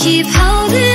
keep holding